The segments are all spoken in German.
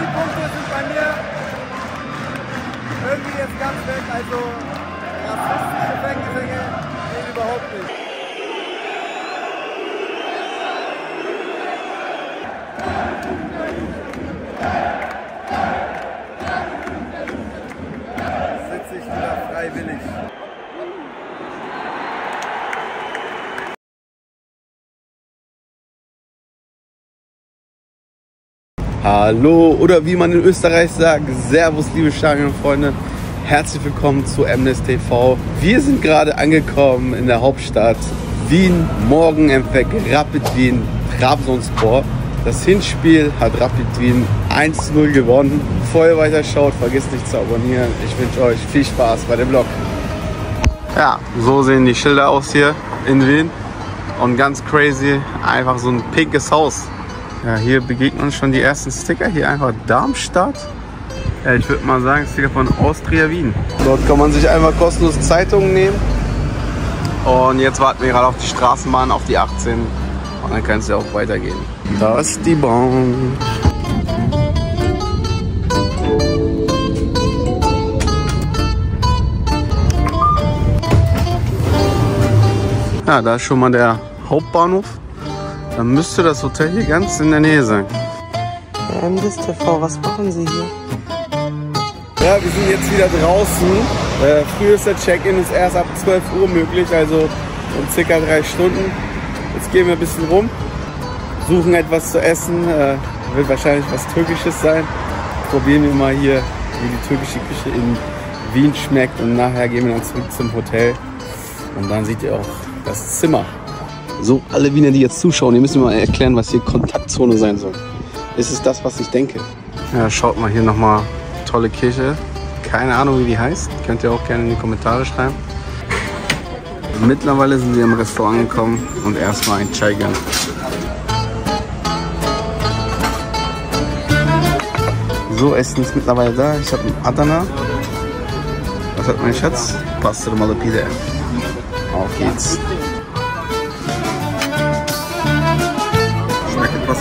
Sympathiepunkte sind bei mir irgendwie jetzt ganz weg. Also rassistische Fangesänge gehen überhaupt nicht. Sitze ich wieder freiwillig. Hallo oder wie man in Österreich sagt, Servus liebe Stadionfreunde. Herzlich willkommen zu MNES TV. Wir sind gerade angekommen in der Hauptstadt Wien. Morgen empfängt Rapid Wien Trabzonspor. Das Hinspiel hat Rapid Wien 1-0 gewonnen. Bevor ihr weiter schaut, vergisst nicht zu abonnieren. Ich wünsche euch viel Spaß bei dem Vlog. Ja, so sehen die Schilder aus hier in Wien. Und ganz crazy, einfach so ein pinkes Haus. Ja, hier begegnen uns schon die ersten Sticker. Hier einfach Darmstadt. Ja, ich würde mal sagen, Sticker von Austria Wien. Dort kann man sich einfach kostenlos Zeitungen nehmen. Und jetzt warten wir gerade auf die Straßenbahn, auf die 18. Und dann kann es ja auch weitergehen. Da ist die Bahn. Ja, da ist schon mal der Hauptbahnhof. Dann müsste das Hotel hier ganz in der Nähe sein. MDS TV, was machen Sie hier? Ja, wir sind jetzt wieder draußen. Äh, frühester Check-in ist erst ab 12 Uhr möglich, also in circa drei Stunden. Jetzt gehen wir ein bisschen rum, suchen etwas zu essen. Äh, wird wahrscheinlich was Türkisches sein. Probieren wir mal hier, wie die türkische Küche in Wien schmeckt. Und nachher gehen wir dann zurück zum Hotel. Und dann seht ihr auch das Zimmer. So, alle Wiener, die jetzt zuschauen, ihr müsst mir mal erklären, was hier Kontaktzone sein soll. Ist es das, was ich denke? Ja, schaut mal hier nochmal. Tolle Kirche. Keine Ahnung, wie die heißt. Könnt ihr auch gerne in die Kommentare schreiben. Mittlerweile sind wir im Restaurant angekommen und erstmal ein Chai gönnen. So, Essen ist mittlerweile da. Ich habe einen Adana. Was hat mein Schatz? Pasta Malapide. Auf geht's.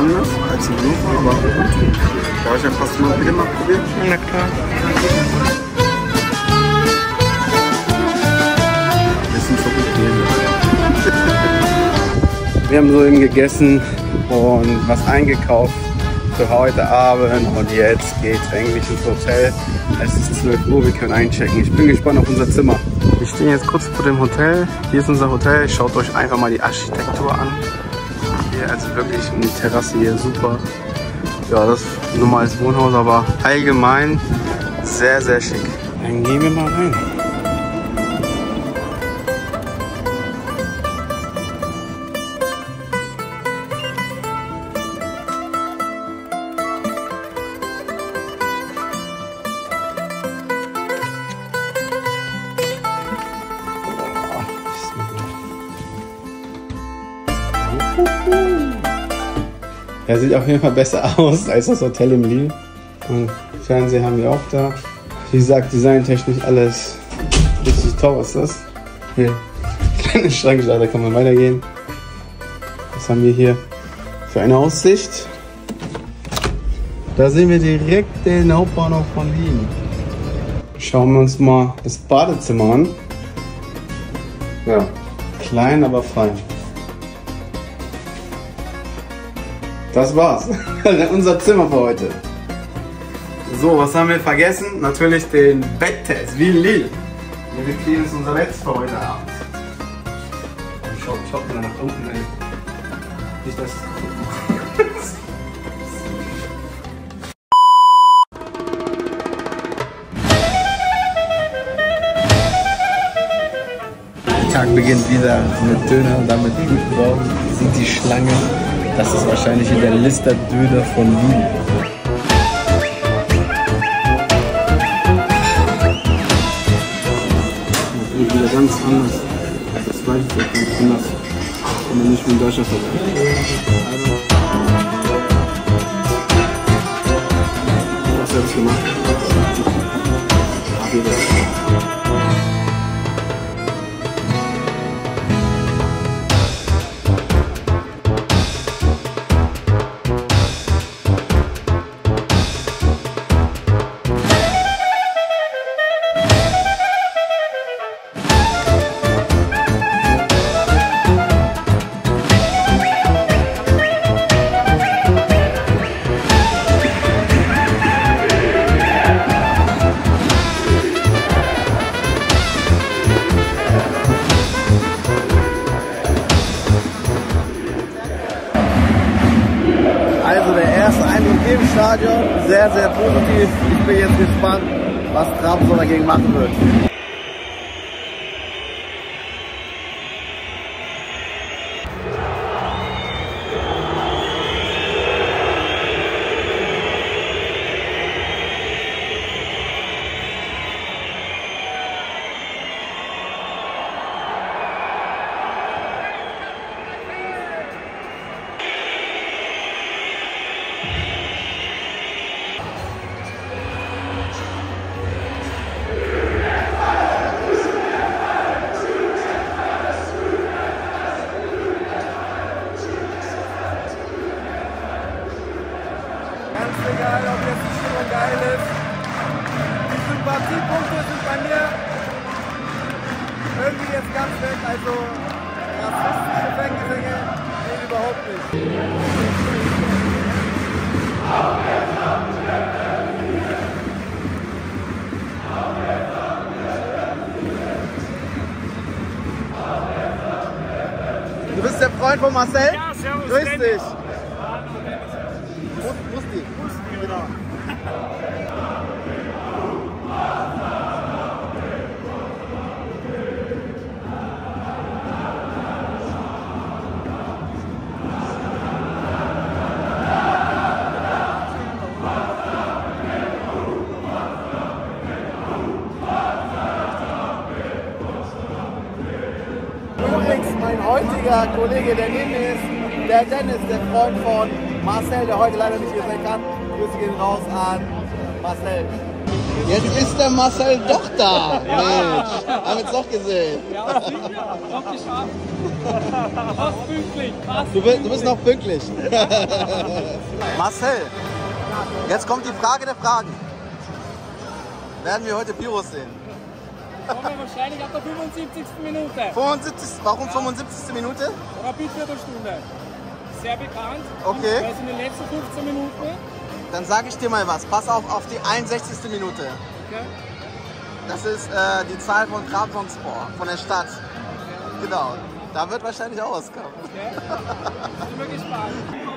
Anders als in Hannover, aber gut. Darf ich ein Pasta Malapide mal probieren? Na klar. Bisschen. Wir haben soeben gegessen und was eingekauft für heute Abend und jetzt geht's eigentlich ins Hotel. Es ist 12 Uhr, wir können einchecken. Ich bin gespannt auf unser Zimmer. Wir stehen jetzt kurz vor dem Hotel. Hier ist unser Hotel. Schaut euch einfach mal die Architektur an. Also wirklich und die Terrasse hier super. Ja, das ist ein normales Wohnhaus, aber allgemein sehr, sehr schick. Dann gehen wir mal rein. Er sieht auf jeden Fall besser aus als das Hotel im Lille. Und Fernseher haben wir auch da. Wie gesagt, designtechnisch alles richtig toll. Ist das? Hier, kleine Schrankschale, da kann man weitergehen. Was haben wir hier für eine Aussicht? Da sehen wir direkt den Hauptbahnhof von Wien. Schauen wir uns mal das Badezimmer an. Ja, klein, aber fein. Das war's. Unser Zimmer für heute. So, was haben wir vergessen? Natürlich den Betttest, wie Lille. Wir bequemen uns unser Bett für heute Abend. Schaut, schaut mal nach unten. Ey. Nicht das. Der Tag beginnt wieder mit Döner und dann mit guten Morgen sind die Schlange. Das ist wahrscheinlich hier der Lister Döner von Wien. Das ist wieder ganz anders. Das Fleisch ist ganz anders. Wenn man nicht in Deutschland vergleicht. Bin jetzt gespannt, was Trabzon dagegen machen wird. Bist heutiger Kollege, der neben mir ist, der Dennis, der Freund von Marcel, der heute leider nicht hier sein kann. Grüße gehen raus an Marcel. Jetzt ist der Marcel doch da. Mensch, haben wir es doch gesehen. Ja, sicher. Noch geschafft. Fast pünktlich. Fast Du bist, du bist noch pünktlich. Marcel, jetzt kommt die Frage der Fragen. Werden wir heute Pyros sehen? Wahrscheinlich ab der 75. Minute. 75, warum 75. Minute? Rapid-Viertelstunde. Sehr bekannt. Okay. Das sind die letzten 15 Minuten. Dann sage ich dir mal was. Pass auf auf die 61. Minute. Okay. Das ist äh, die Zahl von Trabzonspor, von der Stadt. Genau. Da wird wahrscheinlich auch was kommen. okay. Sind wir gespannt.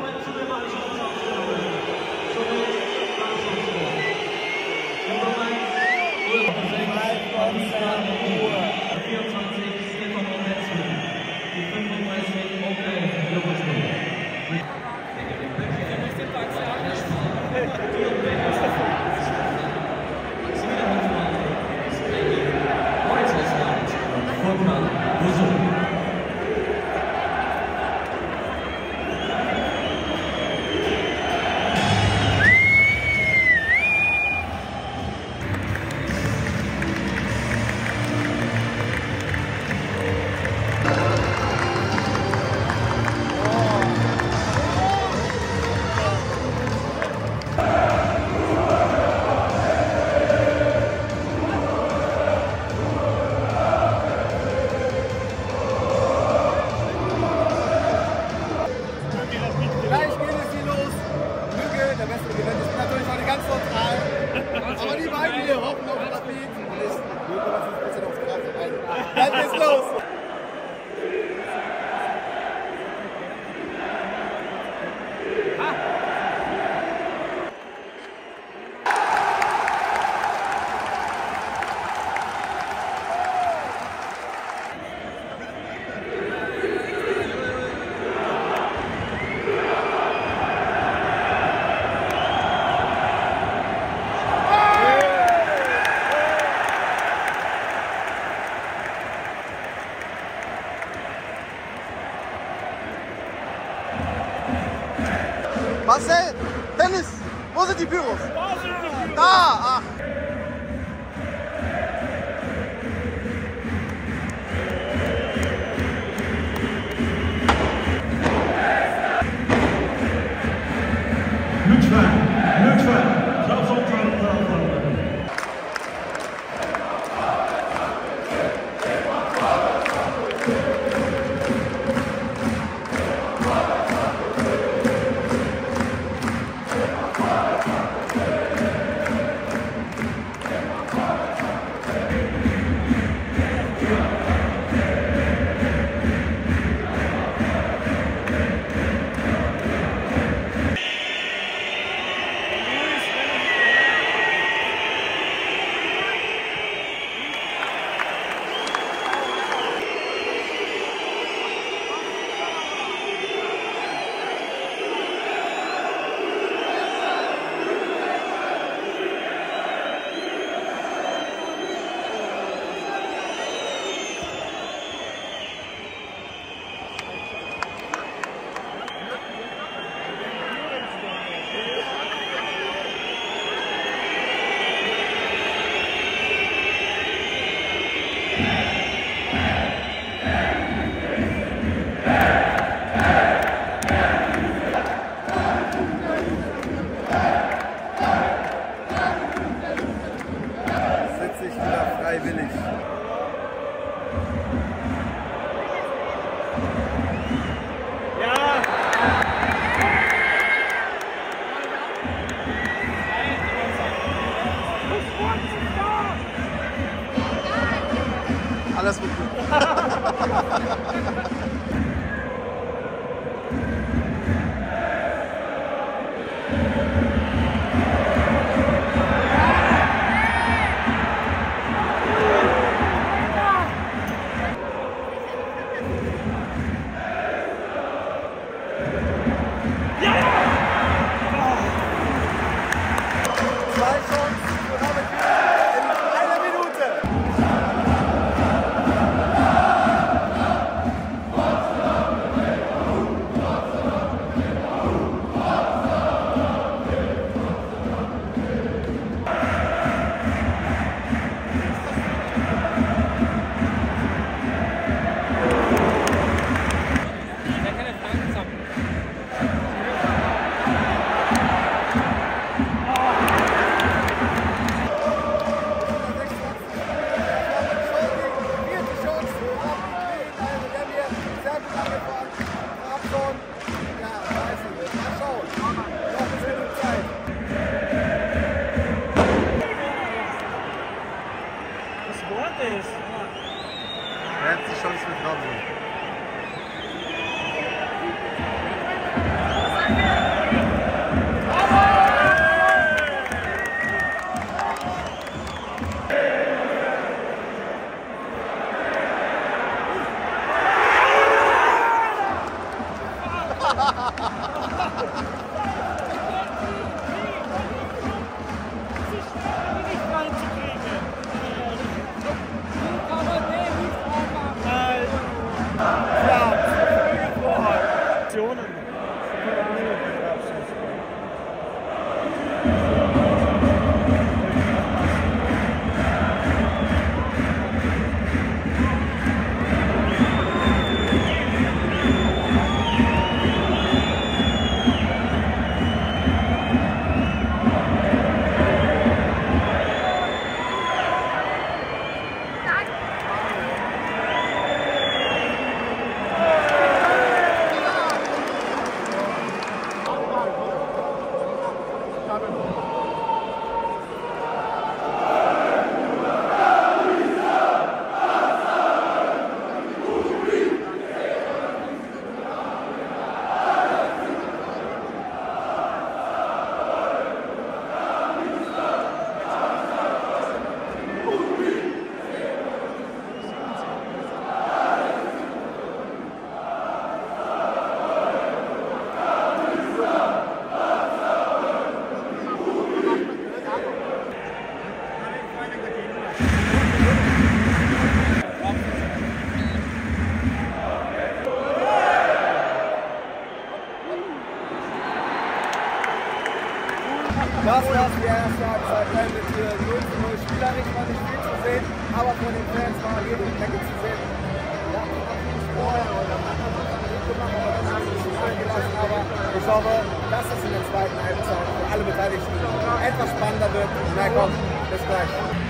Thai village. War's die erste Halbzeit hier 0 zu 0. Spielerisch war nicht viel zu sehen, aber von den Fans war jede Menge zu sehen. Ja, nicht. Aber ich hoffe, dass es in der zweiten Halbzeit für alle Beteiligten etwas spannender wird. Na komm, bis gleich.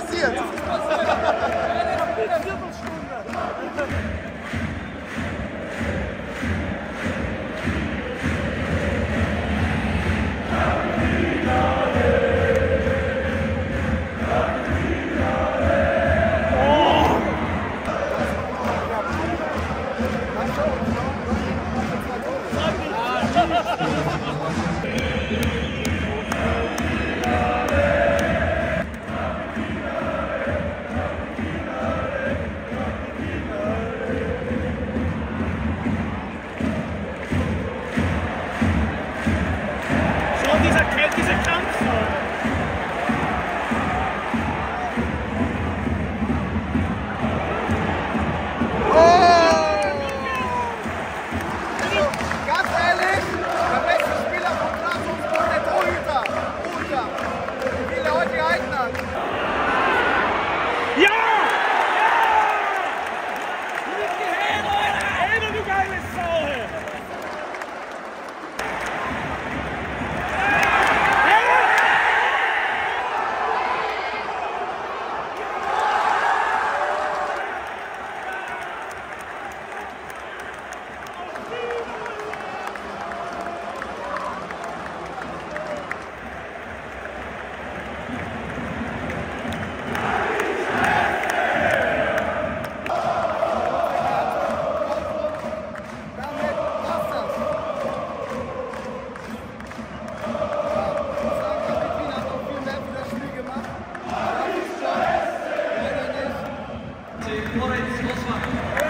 Ist これ少しは。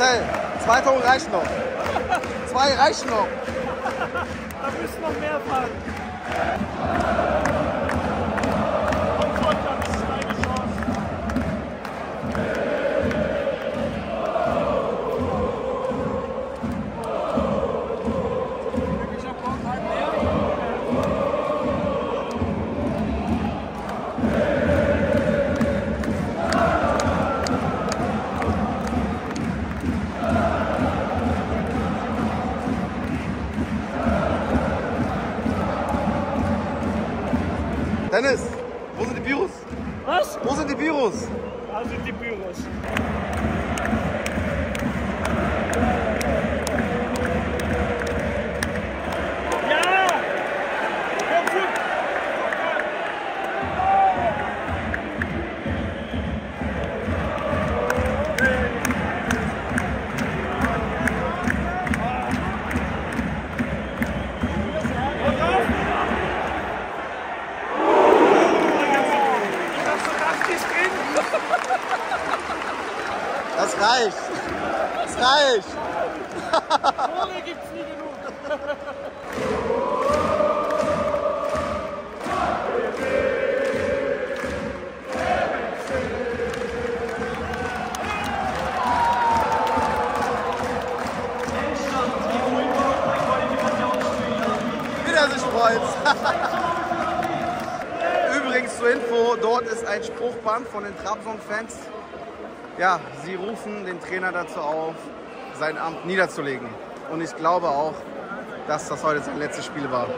Marcel, zwei Tore reichen noch. Zwei reichen noch. Da müssen noch mehr fahren. Dennis. Spruchband von den Trabzon-Fans. Ja, sie rufen den Trainer dazu auf, sein Amt niederzulegen. Und ich glaube auch, dass das heute sein letztes Spiel war.